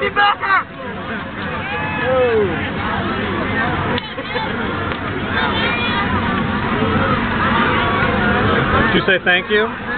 Brady. Did you say thank you?